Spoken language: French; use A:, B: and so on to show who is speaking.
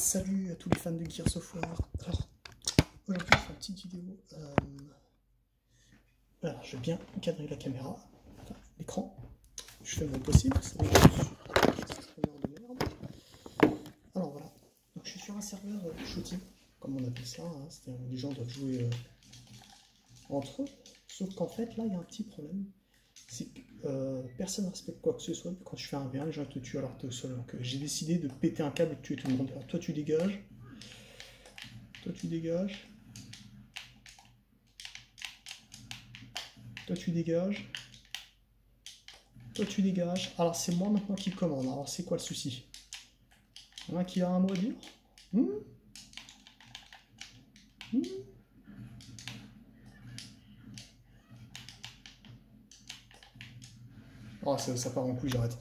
A: Salut à tous les fans de Gears of War. Alors, aujourd'hui, je fais une petite vidéo. Euh... Alors, je vais bien cadrer la caméra, enfin, l'écran. Je fais mon possible. Alors voilà. Donc, je suis sur un serveur euh, shooting, comme on appelle ça. Hein. C'est-à-dire les gens doivent jouer euh, entre eux. Sauf qu'en fait, là, il y a un petit problème. Euh, personne ne respecte quoi que ce soit. Quand tu fais un v les gens te tuent alors que tu es au sol. Donc j'ai décidé de péter un câble et de tuer tout le monde. Alors toi tu dégages. Toi tu dégages. Toi tu dégages. Toi tu dégages. Alors c'est moi maintenant qui commande. Alors c'est quoi le souci? Il y en a qui a un mot à dire? Hmm? Hmm? Oh, ça, ça part en couille, j'arrête.